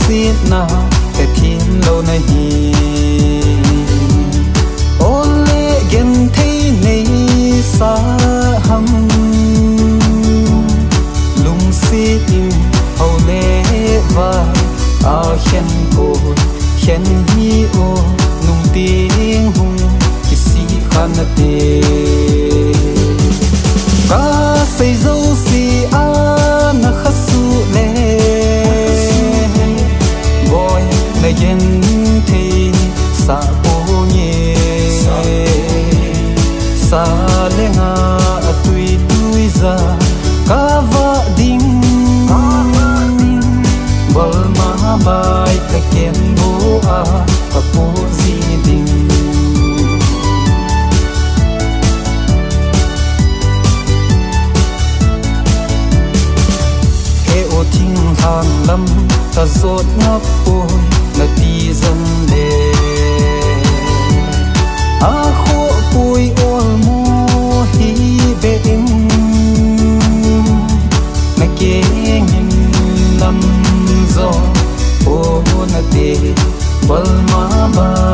สินะแต่ทิ้งเราในหี sa lenga atui tuiza kava ding. Bal mahabai taken boa apo ziding keo thing hang lam ta zot ngap oi na ti zan le. Ah love.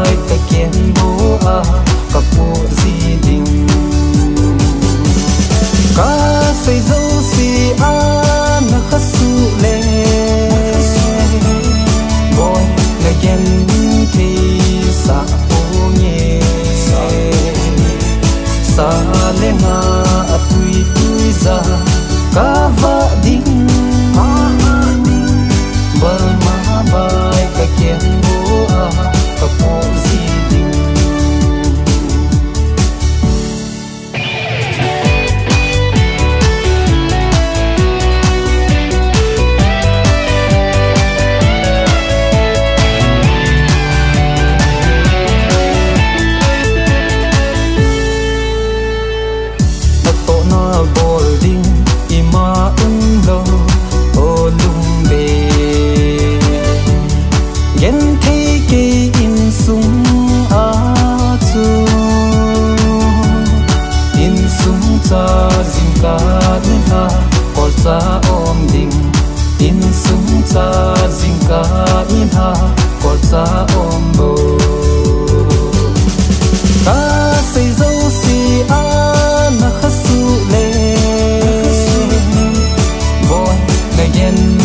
and